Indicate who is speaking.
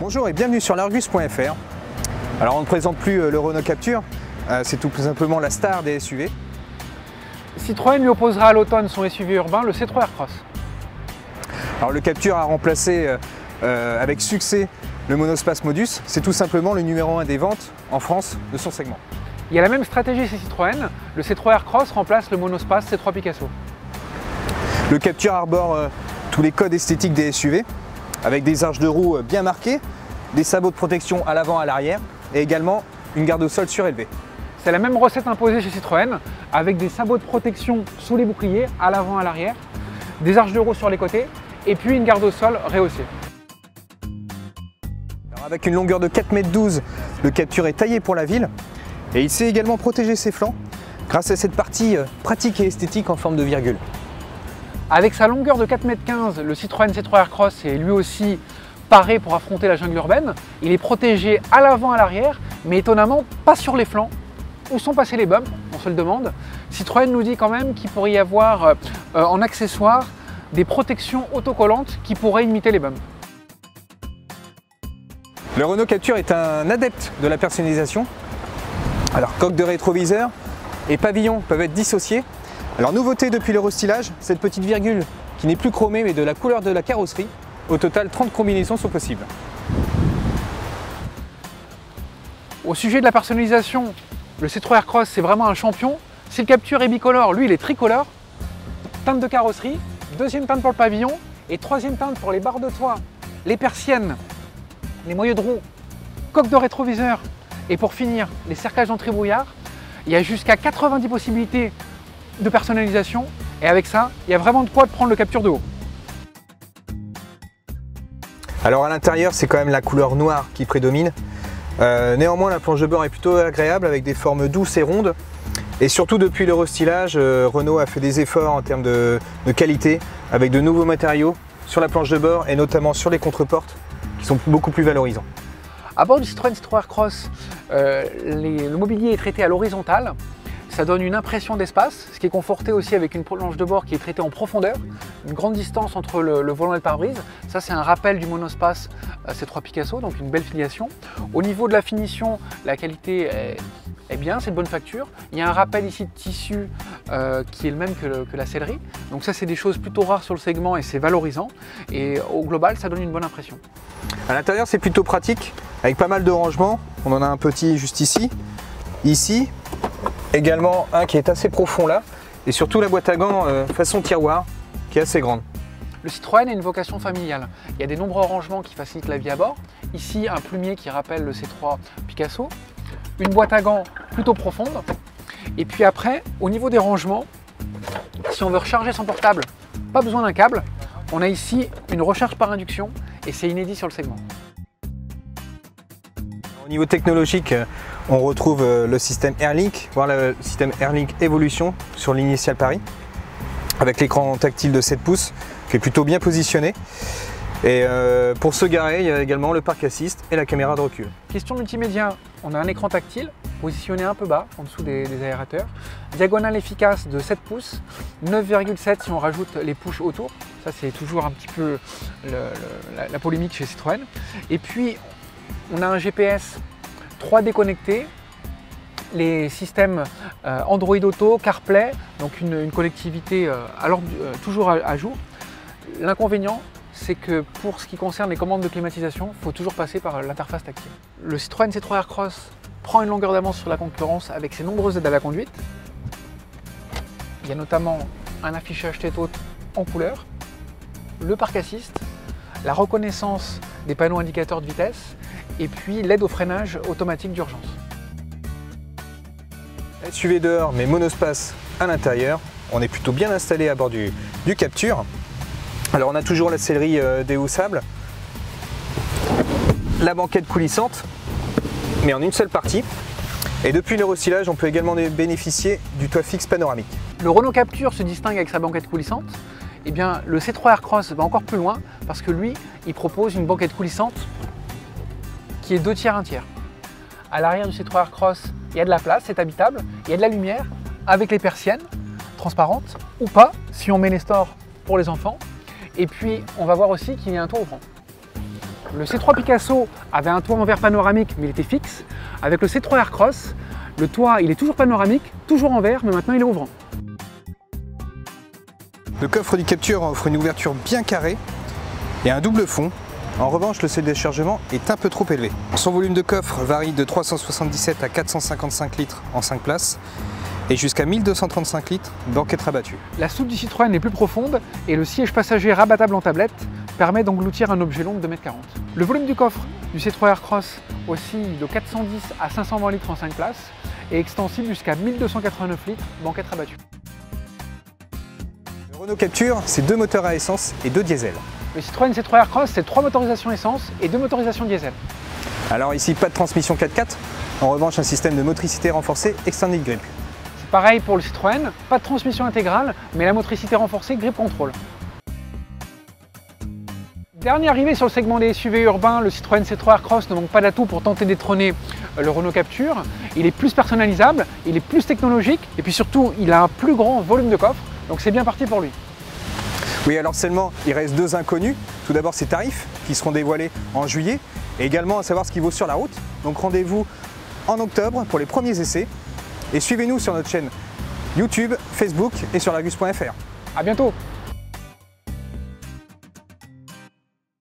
Speaker 1: Bonjour et bienvenue sur l'Argus.fr. Alors on ne présente plus euh, le Renault Capture, euh, c'est tout simplement la star des SUV.
Speaker 2: Citroën lui opposera à l'automne son SUV urbain, le C3 Aircross.
Speaker 1: Alors le Capture a remplacé euh, euh, avec succès le monospace Modus, c'est tout simplement le numéro 1 des ventes en France de son segment.
Speaker 2: Il y a la même stratégie chez Citroën, le C3 Aircross remplace le monospace C3 Picasso.
Speaker 1: Le Capture arbore euh, tous les codes esthétiques des SUV, avec des arches de roues euh, bien marquées, des sabots de protection à l'avant et à l'arrière, et également une garde au sol surélevée.
Speaker 2: C'est la même recette imposée chez Citroën, avec des sabots de protection sous les boucliers, à l'avant et à l'arrière, des arches de roue sur les côtés, et puis une garde au sol rehaussée.
Speaker 1: Alors, avec une longueur de 4,12 m, le Capture est taillé pour la ville, et il sait également protéger ses flancs grâce à cette partie euh, pratique et esthétique en forme de virgule.
Speaker 2: Avec sa longueur de 4,15 m, le Citroën C3 Aircross est lui aussi paré pour affronter la jungle urbaine. Il est protégé à l'avant et à l'arrière, mais étonnamment pas sur les flancs. Où sont passés les bumps? On se le demande. Citroën nous dit quand même qu'il pourrait y avoir euh, en accessoire des protections autocollantes qui pourraient imiter les bumps.
Speaker 1: Le Renault Capture est un adepte de la personnalisation. Alors coque de rétroviseur et pavillon peuvent être dissociés. Alors nouveauté depuis le restylage, cette petite virgule qui n'est plus chromée mais de la couleur de la carrosserie. Au total, 30 combinaisons sont possibles.
Speaker 2: Au sujet de la personnalisation, le C3 Aircross c'est vraiment un champion. Si le Capture est bicolore, lui il est tricolore. Teinte de carrosserie, deuxième teinte pour le pavillon et troisième teinte pour les barres de toit, les persiennes, les moyeux de roue, coque de rétroviseur et pour finir les cerclages d'entrée-brouillard. Il y a jusqu'à 90 possibilités de personnalisation et avec ça, il y a vraiment de quoi de prendre le Capture de haut.
Speaker 1: Alors à l'intérieur, c'est quand même la couleur noire qui prédomine. Euh, néanmoins, la planche de bord est plutôt agréable avec des formes douces et rondes. Et surtout depuis le restylage, euh, Renault a fait des efforts en termes de, de qualité avec de nouveaux matériaux sur la planche de bord et notamment sur les contreportes qui sont beaucoup plus valorisants.
Speaker 2: À bord du Citroën C3 Aircross, euh, les- le mobilier est traité à l'horizontale. Ça donne une impression d'espace, ce qui est conforté aussi avec une planche de bord qui est traitée en profondeur, une grande distance entre le, volant et le pare-brise. Ça, c'est un rappel du monospace euh, C3 Picasso, donc une belle filiation. Au niveau de la finition, la qualité est, bien, c'est de bonne facture. Il y a un rappel ici de tissu euh, qui est le même que la sellerie. Donc ça, c'est des choses plutôt rares sur le segment et c'est valorisant. Et au global, ça donne une bonne impression.
Speaker 1: À l'intérieur, c'est plutôt pratique avec pas mal de rangements. On en a un petit juste ici, ici, également un qui est assez profond là, et surtout la boîte à gants euh, façon tiroir qui est assez grande.
Speaker 2: Le Citroën a une vocation familiale. Il y a des nombreux rangements qui facilitent la vie à bord. Ici, un plumier qui rappelle le C3 Picasso. Une boîte à gants plutôt profonde. Et puis après, au niveau des rangements, si on veut recharger son portable, pas besoin d'un câble. On a ici une recharge par induction et c'est inédit sur le segment.
Speaker 1: Au niveau technologique, euh, on retrouve euh, le système Airlink, voire le système Airlink Evolution sur l'initial Paris, avec l'écran tactile de 7 pouces qui est plutôt bien positionné. Et euh, pour se garer, il y a également le parc assist et la caméra de recul.
Speaker 2: Question multimédia, on a un écran tactile positionné un peu bas, en dessous des, aérateurs. Diagonale efficace de 7 pouces, 9,7 si on rajoute les push autour. Ça c'est toujours un petit peu la, la polémique chez Citroën. Et puis on a un GPS 3D connecté, les systèmes euh, Android Auto, CarPlay, donc une, une connectivité euh, euh, toujours à, à jour. L'inconvénient, c'est que pour ce qui concerne les commandes de climatisation, il faut toujours passer par l'interface tactile. Le Citroën C3 Aircross prend une longueur d'avance sur la concurrence avec ses nombreuses aides à la conduite. Il y a notamment un affichage tête haute en couleur, le parc assist, la reconnaissance des panneaux indicateurs de vitesse et puis l'aide au freinage automatique d'urgence.
Speaker 1: SUV dehors mais monospace à l'intérieur. On est plutôt bien installé à bord du, du Capture. Alors on a toujours la sellerie euh, déhaussable, la banquette coulissante, mais en une seule partie. Et depuis le restylage, on peut également bénéficier du toit fixe panoramique.
Speaker 2: Le Renault Capture se distingue avec sa banquette coulissante. Eh bien, le C3 Aircross va encore plus loin parce que lui, il propose une banquette coulissante qui est deux tiers, un tiers. À l'arrière du C3 Aircross, il y a de la place, c'est habitable, il y a de la lumière avec les persiennes transparentes ou pas si on met les stores pour les enfants. Et puis, on va voir aussi qu'il y a un toit ouvrant. Le C3 Picasso avait un toit en verre panoramique, mais il était fixe. Avec le C3 Aircross, le toit il est toujours panoramique, toujours en verre, mais maintenant il est ouvrant.
Speaker 1: Le coffre du Capture offre une ouverture bien carrée et un double fond. En revanche, le seuil de déchargement est un peu trop élevé. Son volume de coffre varie de 377 à 455 litres en 5 places et jusqu'à 1235 litres d'enquête rabattue.
Speaker 2: La soute du Citroën est plus profonde et le siège passager rabattable en tablette permet d'engloutir un objet long de 2,40 m. Le volume du coffre du C3 Aircross oscille de 410 à 520 litres en 5 places et extensible jusqu'à 1289 litres banquette rabattue.
Speaker 1: Le Renault Capture, c'est deux moteurs à essence et deux diesel.
Speaker 2: Le Citroën C3 Aircross, c'est trois motorisations essence et deux motorisations diesel.
Speaker 1: Alors ici, pas de transmission 4x4, en revanche un système de motricité renforcée Extended Grip.
Speaker 2: C'est pareil pour le Citroën, pas de transmission intégrale, mais la motricité renforcée Grip Control. Dernier arrivé sur le segment des SUV urbains, le Citroën C3 Aircross ne manque pas d'atout pour tenter détrôner euh, le Renault Capture. Il est plus personnalisable, il est plus technologique et puis surtout il a un plus grand volume de coffre, donc c'est bien parti pour lui.
Speaker 1: Oui, alors seulement, il reste deux inconnus. Tout d'abord, ses tarifs qui seront dévoilés en juillet et également à savoir ce qu'il vaut sur la route. Donc rendez-vous en octobre pour les premiers essais et suivez-nous sur notre chaîne YouTube, Facebook et sur lagus.fr.
Speaker 2: A bientôt